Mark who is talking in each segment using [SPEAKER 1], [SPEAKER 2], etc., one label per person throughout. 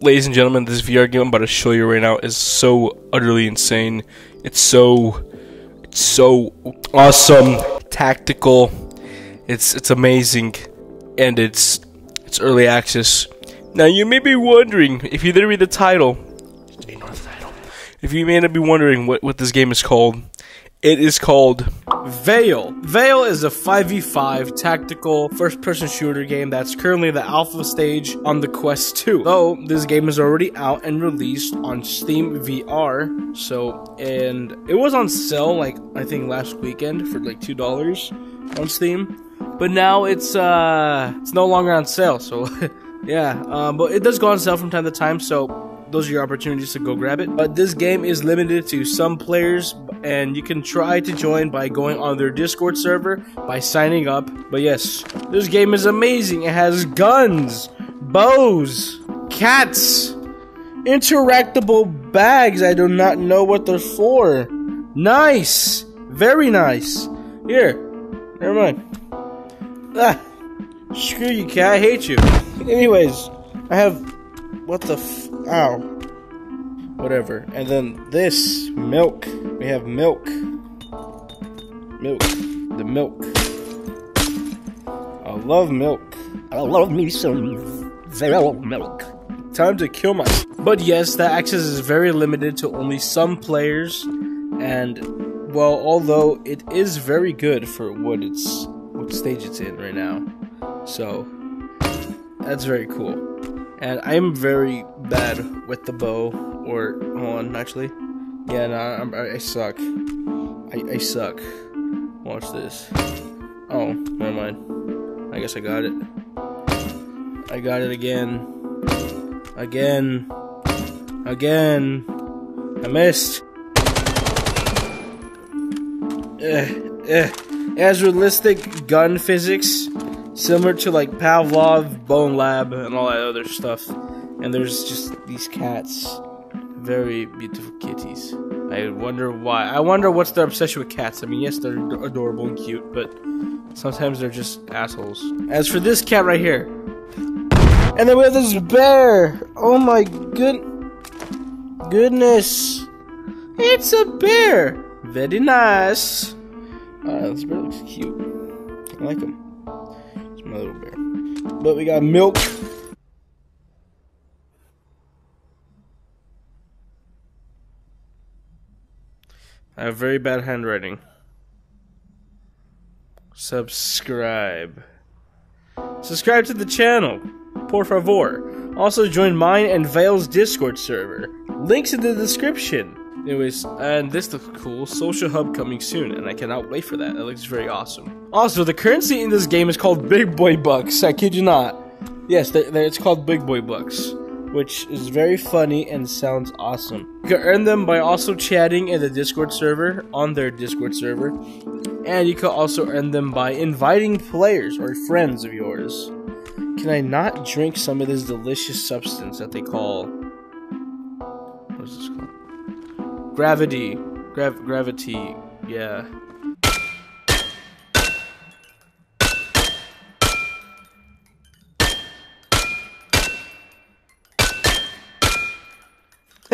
[SPEAKER 1] ladies and gentlemen, this VR game I'm about to show you right now is so utterly insane. It's so, it's so awesome, tactical. It's it's amazing, and it's it's early access. Now you may be wondering if you didn't read the title. If you may not be wondering what what this game is called, it is called
[SPEAKER 2] Vail. Vail is a 5v5 tactical first person shooter game that's currently the alpha stage on the Quest 2. Though this game is already out and released on Steam VR. So, and it was on sale like I think last weekend for like $2 on Steam. But now it's uh it's no longer on sale. So, yeah, um, but it does go on sale from time to time. So those are your opportunities to go grab it. But this game is limited to some players, and you can try to join by going on their Discord server by signing up. But yes, this game is amazing. It has guns, bows, cats, interactable bags. I do not know what they're for. Nice, very nice. Here, never mind. Ah, screw you, cat. I hate you. Anyways, I have what the f- ow whatever. And then this milk. We have milk. Milk. The milk. I love milk.
[SPEAKER 3] I love me some Vail milk.
[SPEAKER 2] time to kill my but yes that access is very limited to only some players. And well although it is very good for what it's what stage it's in right now. So that's very cool. And I'm very bad with the bow. Or hold on, actually, yeah, no, I'm, I, I suck. I, I suck. Watch this. Oh, never mind. I guess I got it. I got it again. Again. Again. I missed. Eh, eh. It has realistic gun physics similar to like Pavlov, Bonelab, and all that other stuff. And there's just these cats, very beautiful kitties. I wonder why. I wonder what's their obsession with cats. I mean, yes, they're adorable and cute, but sometimes they're just assholes. As for this cat right here, and then we have this bear. Oh my good goodness, it's a bear. Very nice. Uh, this bear looks cute. I like him It's my little bear. But we got milk. I have very bad handwriting. Subscribe. Subscribe to the channel. Por favor. Also join mine and Vail's Discord server. Links in the description. Anyways, and this looks cool. Social Hub coming soon, and I cannot wait for that. That looks very awesome. Also, the currency in this game is called Big Boy Bucks. I kid you not. Yes, they're, they're, it's called Big Boy Bucks, which is very funny and sounds awesome. You can earn them by also chatting in the Discord server, on their Discord server, and you can also earn them by inviting players or friends of yours. Can I not drink some of this delicious substance that they call. What is this called? Gravity. Grav- gravity. Yeah.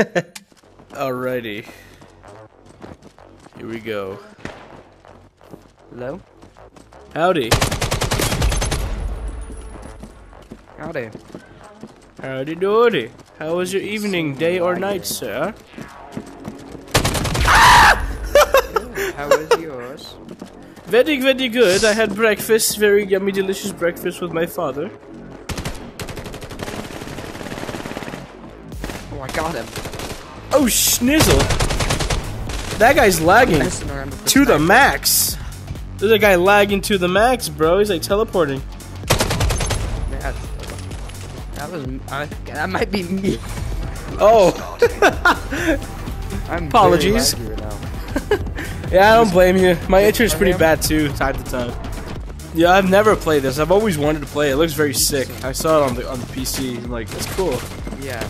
[SPEAKER 2] Alrighty. Here we go.
[SPEAKER 4] Hello?
[SPEAKER 2] Howdy.
[SPEAKER 4] Howdy.
[SPEAKER 2] Howdy doody. How was your evening, day or night, sir?
[SPEAKER 4] How was yours?
[SPEAKER 2] Very, very good. I had breakfast, very yummy, delicious breakfast with my father.
[SPEAKER 4] Oh, I got him.
[SPEAKER 2] Oh, schnizzle! That guy's lagging
[SPEAKER 4] Messing around with the
[SPEAKER 2] to the max. There's a guy lagging to the max, bro. He's like teleporting.
[SPEAKER 4] That, that was. I, that might be me.
[SPEAKER 2] Oh,
[SPEAKER 4] I'm
[SPEAKER 2] Apologies.
[SPEAKER 4] laggy right now.
[SPEAKER 2] yeah, I don't blame you. My internet's pretty bad too, time to time. Yeah, I've never played this. I've always wanted to play it. It looks very sick. I saw it on the on the PC. I'm like, it's cool.
[SPEAKER 4] Yeah.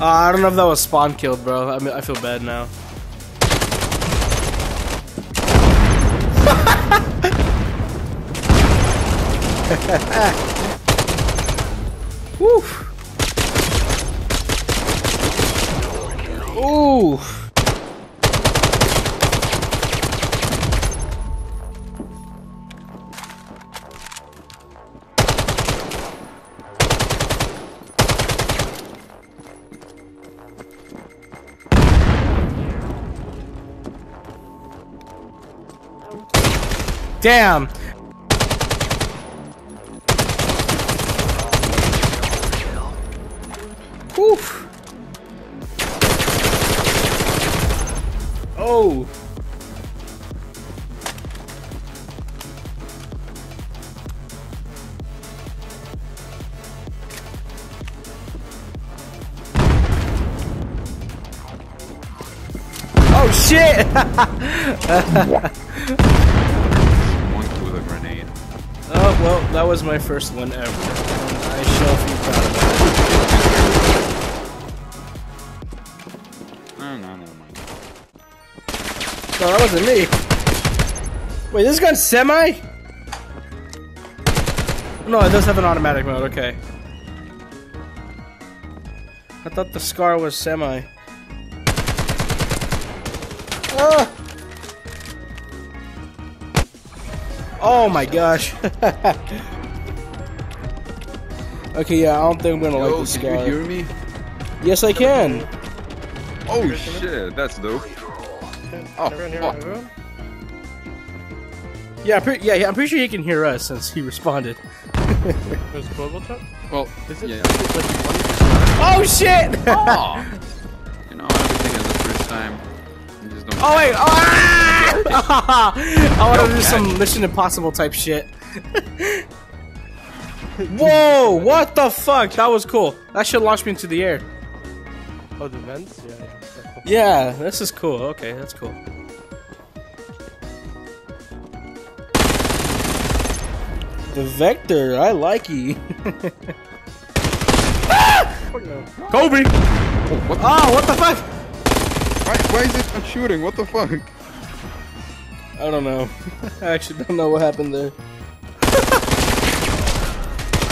[SPEAKER 2] Uh, I don't know if that was spawn killed, bro. I mean, I feel bad now. Woo. Ooh. Damn. Oof. Oh. Oh shit! Oh, well, that was my first one ever. And I shall feel proud of that.
[SPEAKER 5] No, no, never mind.
[SPEAKER 2] No, that wasn't me. Wait, this gun semi? No, it does have an automatic mode, okay. I thought the Scar was semi. Ah! Oh my gosh. okay, yeah, I don't think I'm gonna like
[SPEAKER 5] Yo,
[SPEAKER 2] the
[SPEAKER 5] can you hear me?
[SPEAKER 2] Yes, I can.
[SPEAKER 5] Oh shit, that's dope. Oh fuck.
[SPEAKER 2] Yeah, pre- yeah, yeah, I'm pretty sure he can hear us since he responded.
[SPEAKER 4] There's global chat?
[SPEAKER 5] Well,
[SPEAKER 4] Is it
[SPEAKER 5] yeah.
[SPEAKER 2] Oh shit!
[SPEAKER 5] Oh.
[SPEAKER 2] Oh wait! Oh, ah! I want to do some Mission Impossible type shit. Whoa! What the fuck? That was cool. That should launch me into the air.
[SPEAKER 4] Oh, the vents? Yeah, yeah.
[SPEAKER 2] This is cool. Okay, that's cool. The vector, I like you. Kobe!
[SPEAKER 5] Oh, what the,
[SPEAKER 2] Oh, what the fuck?
[SPEAKER 5] Why, why is it not shooting? What the fuck?
[SPEAKER 2] I don't know. I actually don't know what happened there.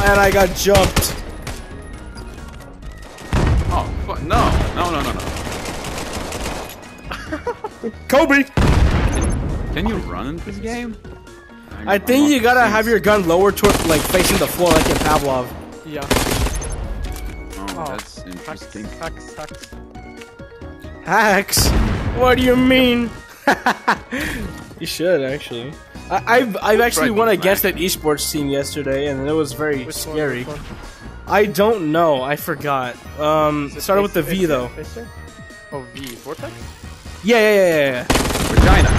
[SPEAKER 2] and I got jumped.
[SPEAKER 5] Oh fuck! No, no, no, no, no.
[SPEAKER 2] Kobe!
[SPEAKER 5] Can you run in this game? I'm-
[SPEAKER 2] I think you gotta have your gun lower toward, like, facing the floor like in Pavlov.
[SPEAKER 4] Yeah.
[SPEAKER 5] Oh, oh. that's interesting.
[SPEAKER 4] Hacks, hacks.
[SPEAKER 2] Hacks? What do you mean? you should, actually. I, I've, I've actually won against
[SPEAKER 5] right.
[SPEAKER 2] that esports team yesterday, and it was very
[SPEAKER 4] Which
[SPEAKER 2] scary.
[SPEAKER 4] one?
[SPEAKER 2] I don't know. I forgot. Um,
[SPEAKER 4] it
[SPEAKER 2] started with the V, though.
[SPEAKER 4] Oh, V. Vortex?
[SPEAKER 2] Yeah, yeah, yeah, yeah, yeah.
[SPEAKER 5] Vagina.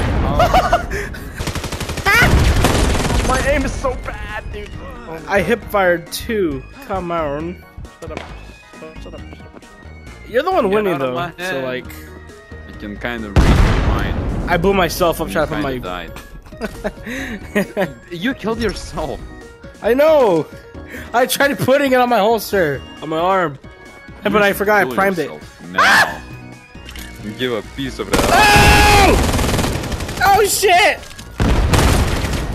[SPEAKER 4] My aim is so bad, dude. Oh,
[SPEAKER 2] I hip fired too. Come on.
[SPEAKER 4] shut up. Shut up,
[SPEAKER 2] You're the one
[SPEAKER 5] Get
[SPEAKER 2] winning though. So like,
[SPEAKER 5] I can kind of read your mind.
[SPEAKER 2] I blew myself up trying to put my.
[SPEAKER 5] died. You killed yourself.
[SPEAKER 2] I know. I tried putting it on my holster on my arm, but I forgot I primed it.
[SPEAKER 5] yourself Now. Give a piece of that.
[SPEAKER 2] Oh! Oh shit!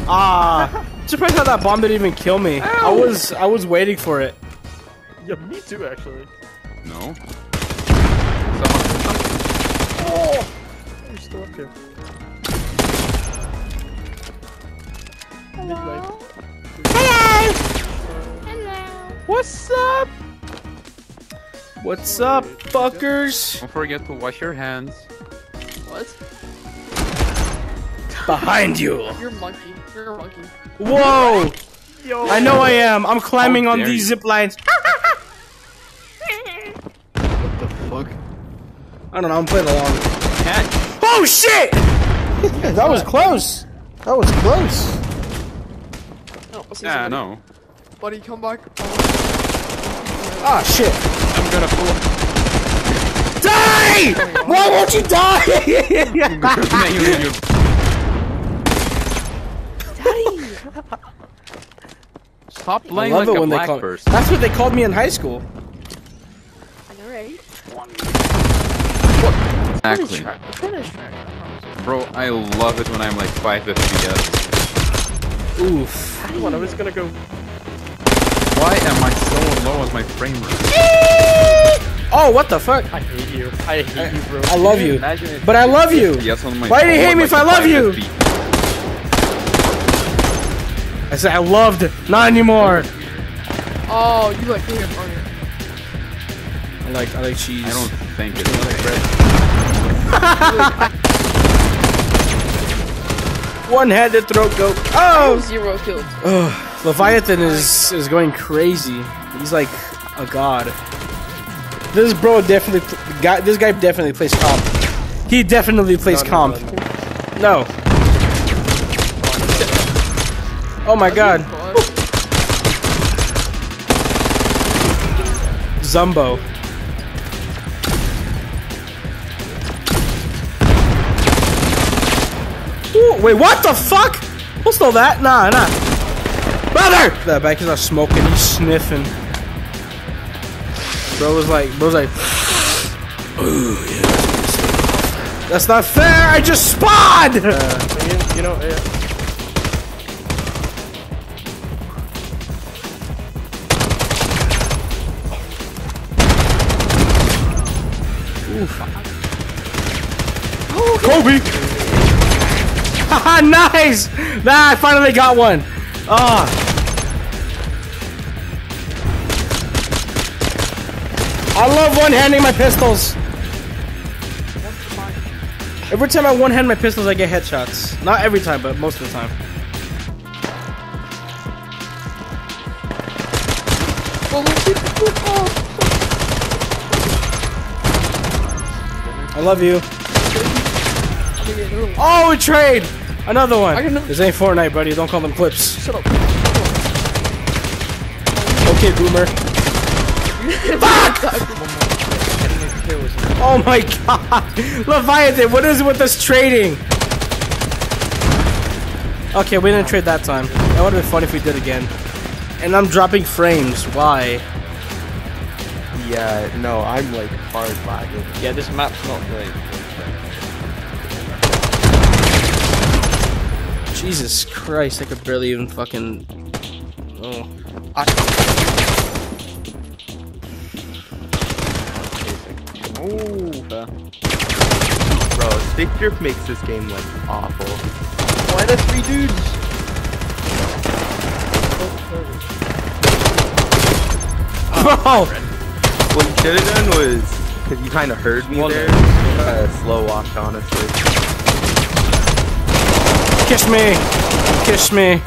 [SPEAKER 2] Ah, surprised how that bomb didn't even kill me. I was I was waiting for it.
[SPEAKER 4] Yeah, me too, actually.
[SPEAKER 5] No.
[SPEAKER 4] You're still up here. Midnight.
[SPEAKER 2] What's up? What's up, fuckers?
[SPEAKER 5] Don't forget to wash your hands.
[SPEAKER 4] What?
[SPEAKER 2] Behind you.
[SPEAKER 4] You're a monkey. You're a monkey.
[SPEAKER 2] Whoa!
[SPEAKER 4] Yo.
[SPEAKER 2] I know I am. I'm climbing
[SPEAKER 5] How
[SPEAKER 2] on these
[SPEAKER 5] you.
[SPEAKER 2] zip lines.
[SPEAKER 5] What the fuck?
[SPEAKER 2] I don't know. I'm playing along.
[SPEAKER 5] Catch.
[SPEAKER 2] Oh shit! that was close. That was close.
[SPEAKER 4] No,
[SPEAKER 5] Yeah,
[SPEAKER 4] buddy?
[SPEAKER 5] no.
[SPEAKER 4] Buddy, come back.
[SPEAKER 2] Ah shit!
[SPEAKER 5] I'm gonna pull.
[SPEAKER 2] Die! Why won't you die?
[SPEAKER 5] you, you, Stop
[SPEAKER 2] I
[SPEAKER 5] playing
[SPEAKER 2] love
[SPEAKER 5] like
[SPEAKER 2] it
[SPEAKER 5] a
[SPEAKER 2] when they
[SPEAKER 5] black
[SPEAKER 2] call.
[SPEAKER 5] person.
[SPEAKER 2] That's what they called me in high school.
[SPEAKER 6] I know, right?
[SPEAKER 5] Exactly.
[SPEAKER 4] Track. Finish track.
[SPEAKER 5] Bro, I love it when I'm like 5 FPS.
[SPEAKER 2] Oof.
[SPEAKER 6] Come on, I was gonna go.
[SPEAKER 5] Why am I so low as my frame rate?
[SPEAKER 2] Oh, what the fuck?
[SPEAKER 6] I hate you. I hate you, bro.
[SPEAKER 2] I love you.
[SPEAKER 6] Imagine
[SPEAKER 2] But I love you.
[SPEAKER 5] Yes, on my
[SPEAKER 2] Why do you hate me
[SPEAKER 5] like
[SPEAKER 2] if I love you?
[SPEAKER 5] FPS.
[SPEAKER 2] I said I loved. It. Not anymore.
[SPEAKER 4] Oh, you like him, aren't?
[SPEAKER 2] I like I like cheese.
[SPEAKER 5] I don't think it's
[SPEAKER 2] One-handed throat goat. Oh,
[SPEAKER 4] Zero kills.
[SPEAKER 2] Leviathan is is going crazy. He's like a god. This bro definitely pl- guy. This guy definitely plays comp. He definitely plays comp. No. Oh my god. Zumbo. Wait, what the fuck? Who stole that? Nah, nah. Brother! That back is not smoking, he's sniffing. Bro was like, bro was like, ooh, yeah. That's not fair, I just spawned!
[SPEAKER 6] Uh, you, you know, yeah.
[SPEAKER 2] Kobe! Nice! Nah, I finally got one. Ah. I love one-handing my pistols. Every time I one-hand my pistols, I get headshots. Not every time, but most of the time. I love you. Oh, trade! Another one. This ain't Fortnite, buddy. Don't call them clips.
[SPEAKER 4] Shut up.
[SPEAKER 2] Okay, boomer. Oh my god! Leviathan, what is it with us trading? Okay, we didn't trade that time. That would have been fun if we did again. And I'm dropping frames. Why?
[SPEAKER 6] Yeah, no, I'm like hard lagging. Yeah, this map's not great.
[SPEAKER 2] Jesus Christ, I could barely even fucking. Oh.
[SPEAKER 6] Ooh, fair. Bro, stick drift makes this game like awful. Why the three dudes?
[SPEAKER 2] Bro!
[SPEAKER 6] What you should have done was, because you kind of heard me there, uh, slow walked, honestly.
[SPEAKER 2] Kiss me! Kiss me!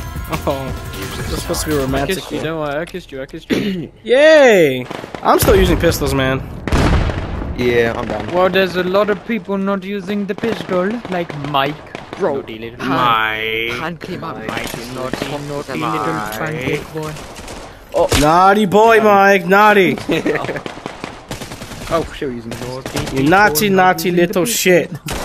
[SPEAKER 2] Oh. This is supposed to be romantic.
[SPEAKER 7] kissed you, don't worry, I kissed you, I kissed you.
[SPEAKER 2] Yay! I'm still using pistols, man.
[SPEAKER 6] Yeah, I'm down.
[SPEAKER 7] well, there's a lot of people not using the pistol, like Mike. Bro,
[SPEAKER 6] My.
[SPEAKER 4] Hand came out.
[SPEAKER 7] Mike, naughty, naughty little pancake boy. Oh.
[SPEAKER 2] Naughty boy, um, Mike. Naughty.
[SPEAKER 6] Oh, shit, we're using naughty.
[SPEAKER 2] You naughty, naughty little shit.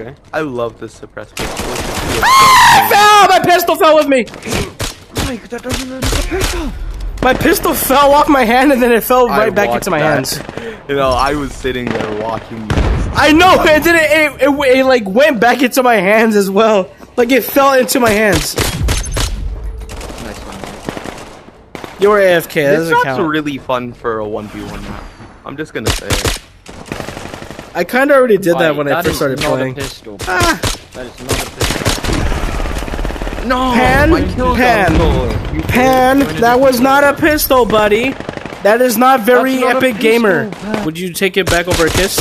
[SPEAKER 6] Okay. I love this suppressed pistol. It's just
[SPEAKER 2] Ah! My pistol fell with me.
[SPEAKER 7] Mike, that doesn't look like a pistol.
[SPEAKER 2] My pistol fell off my hand and then it fell
[SPEAKER 6] I
[SPEAKER 2] right back into my
[SPEAKER 6] that.
[SPEAKER 2] hands.
[SPEAKER 6] You know, I was sitting there watching you.
[SPEAKER 2] I know it didn't. It, it, it like went back into my hands as well. Like it fell into my hands.
[SPEAKER 5] Nice one.
[SPEAKER 2] You were AFK. That
[SPEAKER 6] This
[SPEAKER 2] doesn't
[SPEAKER 6] map's really fun for a 1v1 map. I'm just gonna say it.
[SPEAKER 2] I kind of already did that
[SPEAKER 7] Mike,
[SPEAKER 2] when I first started playing. Ah,
[SPEAKER 7] That is not a pistol.
[SPEAKER 6] No!
[SPEAKER 2] Pan, pan. Pan, that was not a pistol, buddy. That is not very
[SPEAKER 7] not
[SPEAKER 2] epic
[SPEAKER 7] pistol,
[SPEAKER 2] gamer.
[SPEAKER 7] Pan.
[SPEAKER 2] Would you take it back over a kiss?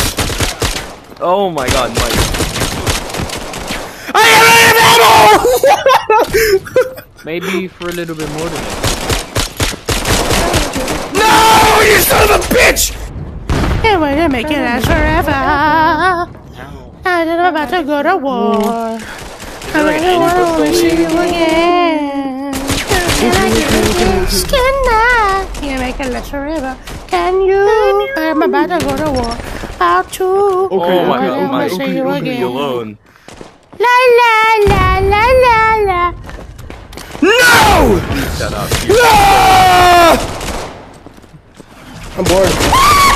[SPEAKER 6] Oh my god, Mike.
[SPEAKER 2] I am ammo!
[SPEAKER 7] Maybe for a little bit more than that.
[SPEAKER 2] no, you son of a bitch!
[SPEAKER 8] And we're gonna make it last forever. And I'm about to go to war. And I don't wanna see you again. Can I give you this? Can I? You make it last forever. Can you? I'm about to go to war. How to?
[SPEAKER 6] Oh my
[SPEAKER 8] I
[SPEAKER 6] god,
[SPEAKER 8] don't
[SPEAKER 6] Mike.
[SPEAKER 8] wanna see you
[SPEAKER 6] Leave alone.
[SPEAKER 8] La la la la la la.
[SPEAKER 2] No!
[SPEAKER 6] Shut up.
[SPEAKER 2] Ah! I'm bored.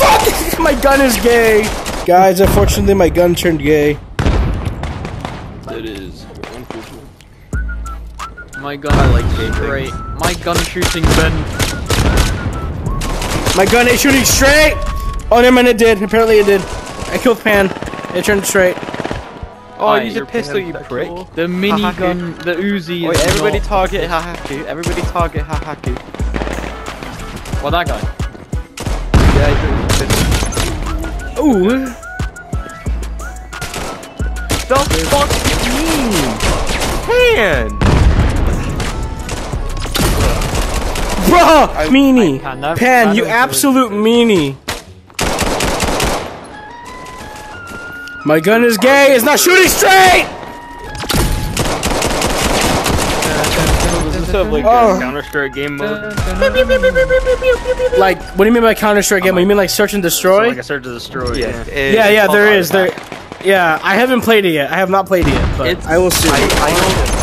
[SPEAKER 2] What the fuck? my gun is gay. Guys, unfortunately, my gun turned gay.
[SPEAKER 5] It is. Unfortunate.
[SPEAKER 4] My gun
[SPEAKER 6] I like gay
[SPEAKER 4] great. My gun shooting Ben.
[SPEAKER 2] My gun is shooting straight. Oh, never mind, it did. Apparently, it did. I killed Pan. It turned straight.
[SPEAKER 6] Oh,
[SPEAKER 4] Aye,
[SPEAKER 6] use a pistol, you
[SPEAKER 4] paying
[SPEAKER 6] prick.
[SPEAKER 4] The minigun, the Uzi
[SPEAKER 6] Wait,
[SPEAKER 4] is
[SPEAKER 6] everybody
[SPEAKER 4] not-
[SPEAKER 6] target Hahaku. Everybody target Hahaku.
[SPEAKER 4] Well, that guy.
[SPEAKER 6] Yeah,
[SPEAKER 2] Ooh.
[SPEAKER 6] the fuck you mean? Pan!
[SPEAKER 2] Bruh!
[SPEAKER 4] I
[SPEAKER 2] Meanie.
[SPEAKER 4] can never-
[SPEAKER 2] Pan,
[SPEAKER 4] I
[SPEAKER 2] you
[SPEAKER 4] don't
[SPEAKER 2] absolute meanie. My gun is gay. It's not shooting straight.
[SPEAKER 6] Instead of like
[SPEAKER 2] Oh.
[SPEAKER 6] Counter Strike game mode,
[SPEAKER 2] Like, what do you mean by Counter Strike game? You mean like search and destroy?
[SPEAKER 6] like a search to destroy. Yeah,
[SPEAKER 2] yeah, yeah, there is. There. Yeah, I haven't played it yet. I have not played it yet, but
[SPEAKER 6] It's-
[SPEAKER 2] I will soon.
[SPEAKER 6] I, I don't.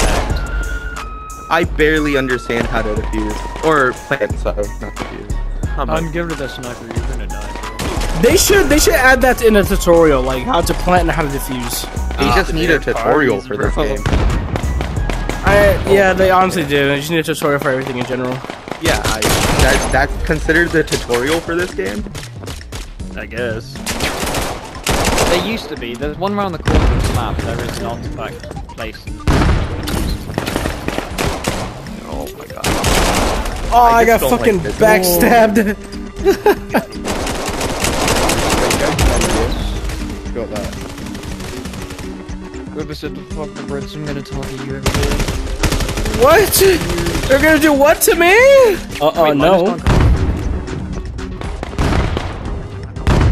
[SPEAKER 6] I barely understand how to defuse or plant, so not defuse. How about
[SPEAKER 4] I'm giving it a sniper. You're gonna die.
[SPEAKER 2] They should. They should add that in a tutorial, like how to plant and how to defuse.
[SPEAKER 6] they uh, just need a tutorial for this game.
[SPEAKER 2] I yeah, oh, they honestly do. They just need a tutorial for everything in general.
[SPEAKER 6] Yeah, I, that, that's considered the tutorial for this game.
[SPEAKER 4] I guess. There used to be. There's one around the corner of this map. There is an artifact place.
[SPEAKER 6] Oh my god.
[SPEAKER 2] Oh, I,
[SPEAKER 6] I
[SPEAKER 2] got fucking
[SPEAKER 6] like
[SPEAKER 2] backstabbed.
[SPEAKER 6] Got that.
[SPEAKER 4] Whoever said the fuck the Brits, I'm gonna target you every day.
[SPEAKER 2] what? They're gonna do what to me? Uh oh, no.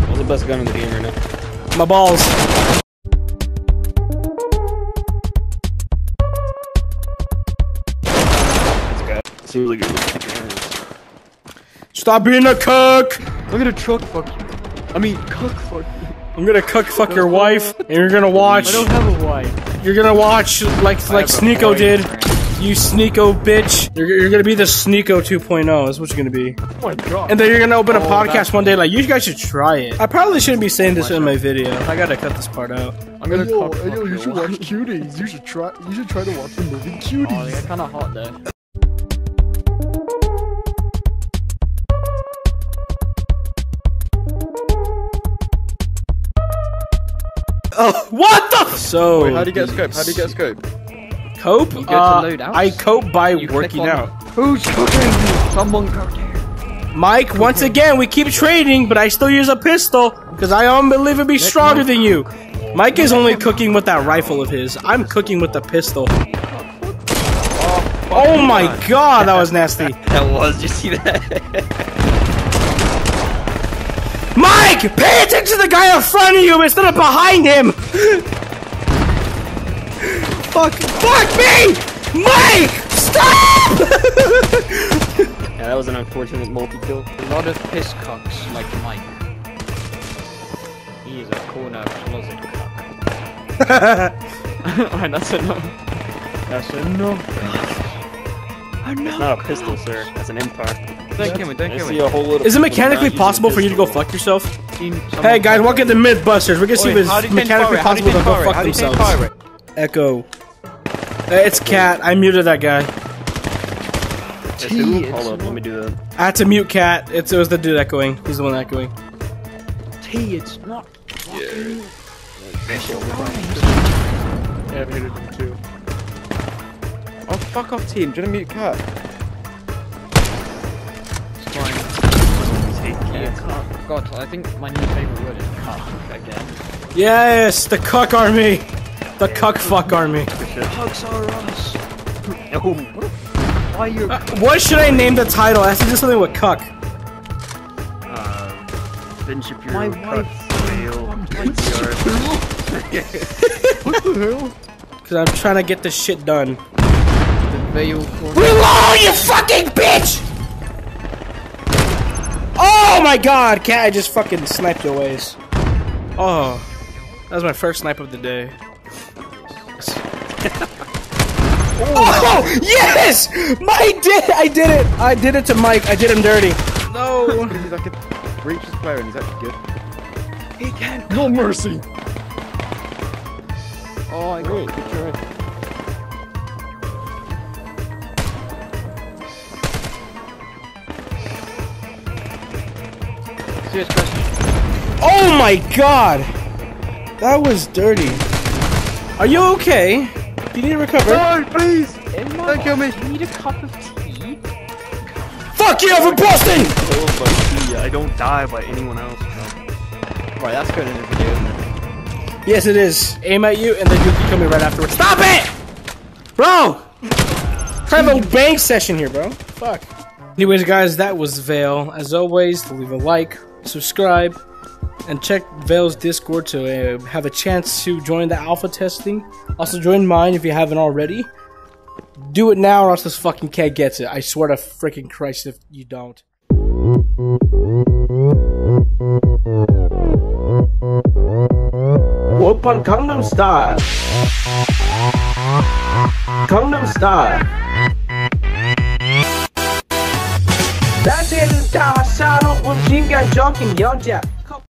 [SPEAKER 6] What's the best gun in the game right now?
[SPEAKER 2] My balls.
[SPEAKER 6] It's really good.
[SPEAKER 2] Stop being a cook.
[SPEAKER 4] Look at gonna truck fuck you. I mean, cook fuck you.
[SPEAKER 2] I'm gonna cook fuck your wife, and you're gonna watch.
[SPEAKER 4] I don't have a wife.
[SPEAKER 2] You're gonna watch like like Sneako did. You Sneako bitch. You're, you're gonna be the Sneako 2.0. That's what you're gonna be.
[SPEAKER 4] Oh my god.
[SPEAKER 2] And then you're gonna open a
[SPEAKER 4] Oh,
[SPEAKER 2] podcast one day like you guys should try it. I probably shouldn't be saying this in my video. I gotta cut this part out.
[SPEAKER 4] I'm gonna
[SPEAKER 9] yo,
[SPEAKER 4] cock
[SPEAKER 9] hey, yo, you should watch Cuties. You should try. You should try to watch the movie oh, Cuties.
[SPEAKER 4] Oh, they're kinda hot there.
[SPEAKER 2] Oh, what the? So
[SPEAKER 5] How do you get scope? How do you get scope?
[SPEAKER 2] cope?
[SPEAKER 4] You go to
[SPEAKER 2] Uh,
[SPEAKER 4] load outs?
[SPEAKER 2] I cope by
[SPEAKER 4] You
[SPEAKER 2] working
[SPEAKER 4] on-
[SPEAKER 2] out.
[SPEAKER 4] Who's cooking? Someone cook here.
[SPEAKER 2] Mike, once again, we keep trading, but I still use a pistol because I unbelievably stronger than you. Mike is only cooking with that rifle of his. I'm cooking with the pistol. Oh my god, that was nasty.
[SPEAKER 6] That was, you see that?
[SPEAKER 2] Mike, pay attention to the guy in front of you instead of behind him. fuck, fuck me, Mike, stop!
[SPEAKER 6] yeah, that was an unfortunate multi-kill.
[SPEAKER 4] A lot of piss cocks like Mike. He is a corner closet cock. Alright, that's enough. That's enough.
[SPEAKER 6] It's not a pistol, sir. That's an empire.
[SPEAKER 5] Don't kill me, don't
[SPEAKER 6] I
[SPEAKER 5] kill
[SPEAKER 6] see
[SPEAKER 5] me.
[SPEAKER 6] a whole little.
[SPEAKER 2] Is it mechanically possible for you to go fuck yourself? Hey guys, welcome to Mythbusters. We're gonna see if it's
[SPEAKER 5] do you change
[SPEAKER 2] mechanically
[SPEAKER 5] fire rate? How do
[SPEAKER 2] possible to go fuck
[SPEAKER 5] How do you change
[SPEAKER 2] themselves. Echo. Uh, it's Cat. I muted that guy.
[SPEAKER 6] It's who? Hold up, let me do that.
[SPEAKER 2] I had to mute Cat. It's, it was the dude echoing. He's the one echoing.
[SPEAKER 4] T, it's not.
[SPEAKER 9] Yeah, I've hated him too.
[SPEAKER 5] Oh, fuck off, team. Do you want to mute cat?
[SPEAKER 4] Yeah, cock. God, I think my new favorite word is cock again.
[SPEAKER 2] Yes, the cuck army. The cuck fuck army.
[SPEAKER 4] Hugs are us.
[SPEAKER 6] Oh,
[SPEAKER 4] Why you?
[SPEAKER 2] Uh, what should I name the title? I have to do something with cuck.
[SPEAKER 6] uh, Ben Shapiro.
[SPEAKER 4] My
[SPEAKER 6] cut
[SPEAKER 4] wife.
[SPEAKER 6] whale,
[SPEAKER 9] What the hell?
[SPEAKER 2] Because I'm trying to get this shit done.
[SPEAKER 4] The Vail corner.
[SPEAKER 2] Reload, you fucking bitch! Oh my god, Cat, I just fucking sniped your ways. Oh, that was my first snipe of the day. Oh, yes! I did. I did it. I did it to Mike. I did him dirty. No.
[SPEAKER 6] He's like a gracious player and he's actually good. He can't.
[SPEAKER 9] No mercy.
[SPEAKER 6] Oh, I agree. Good try.
[SPEAKER 4] Serious question.
[SPEAKER 2] Oh my god! That was dirty. Are you okay? Do you need to recover?
[SPEAKER 6] No, please! Don't kill me!
[SPEAKER 4] You need a cup of tea?
[SPEAKER 2] Fuck you for Boston!
[SPEAKER 6] Killed by Tia. I don't die by anyone else. Right, that's good in the video.
[SPEAKER 2] Yes, it is. Aim at you, and then you can kill me right afterwards. Stop it! Bro! Trying to have a bang session here, bro. Fuck. Anyways, guys, that was Vail. As always, leave a like, subscribe, and check Vail's Discord to uh, have a chance to join the alpha testing. Also, join mine if you haven't already. Do it now, or else this fucking cat gets it. I swear to freaking Christ if you don't.
[SPEAKER 10] Open Gangnam Style. Gangnam Style. Brazil está basado un single in your Georgia.